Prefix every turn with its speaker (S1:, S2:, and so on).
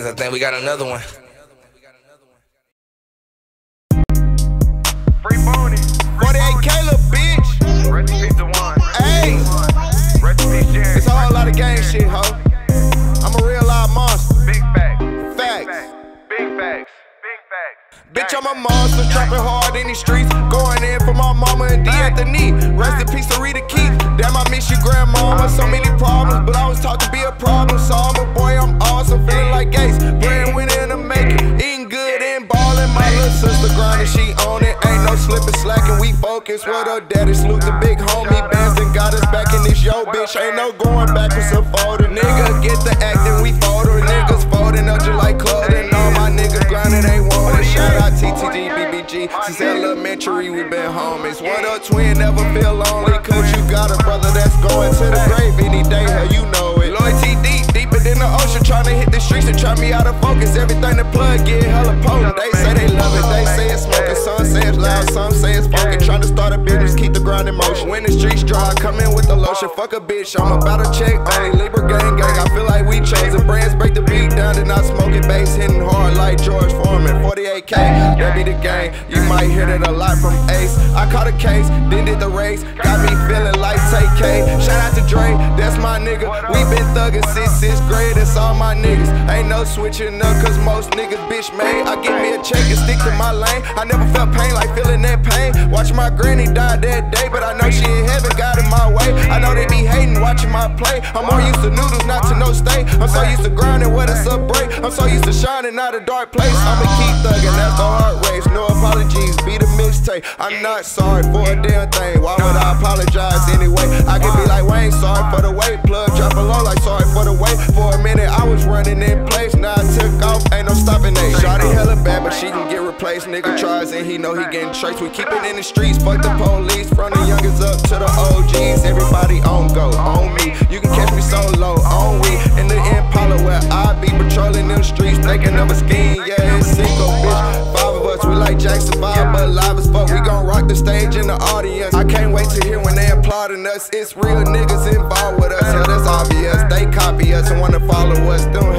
S1: hands. I think we got another one.
S2: Free Boney.
S3: 48K, little bitch.
S2: Rest in peace one.
S3: Hey,
S2: peace, Jerry.
S3: it's a whole lot of gang shit, ho. I'm a real live monster.
S2: Big facts.
S3: Facts.
S2: Big facts.
S3: Bitch, I'm a monster, trapping hard in these streets. Going in for my mama and D Anthony. Rest in peace to Rita Keith. Damn, I miss your grandmama. So many problems, but I was taught to be a problem solver. Boy, I'm awesome, feeling My little sister grinding, she on it. Ain't no slipping, slacking, we focus. What up, daddy? Salute the big homie. Benson got us back in this yo, bitch. Ain't no going backwards or folding. Nigga, get the acting, we folding. Niggas folding up just like clothing. All my niggas grinding, ain't wanting. Shout out TTG, BBG. Since elementary, we been homies. What up, twin? Never feel lonely. Cause you got a brother that's going to and try me out of focus. Everything the plug get hella potent. They say they love it, they say it's smoking. Some say it's loud, some say it's funky. Trying to start a business, keep the grind in motion. When the streets dry, come in with the lotion. Fuck a bitch, I'm about to check. Only Libra gang gang. I feel like we chosen brands. Break the beat down, then I smoke it. Bass hitting hard like George Foreman. 48K, that be the game. You might hear that a lot from Ace. I caught a case, then did the race. Got me feeling like Shout out to Dre, that's my nigga. We been thuggin' since sixth grade, that's all my niggas. Ain't no switching up, cause most niggas bitch made. I get me a check and stick to my lane. I never felt pain like feeling that pain. Watch my granny die that day, but I know she in heaven, got in my way. I know they be hating, watching my play. I'm more used to noodles, not to no steak. I'm so used to grinding, what a break. I'm so used to shining, not a dark place. I'ma keep thuggin', that's the heart race. No apologies, be the mixtape. I'm not sorry for a damn thing. Why would I apologize anyway? I could be like Wayne, sorry for the wait. Plug dropping low, like sorry for the wait. For a minute, I was running in place. Now I took off, ain't no stopping that. Shawty hella bad, but she can get replaced. Nigga tries and he know he getting traced. We keep it in the streets, fuck the police. From the youngest up to the OGs. Everybody on go, on me. You can catch me solo, on we. In the Impala where I be patrolling them streets, thinking of a scheme. Yeah, it's single, 5, but as fuck. We gon' rock the stage in the audience. I can't wait to hear when they applauding us. It's real niggas involved with us, yeah, that's obvious. They copy us and wanna follow us. Them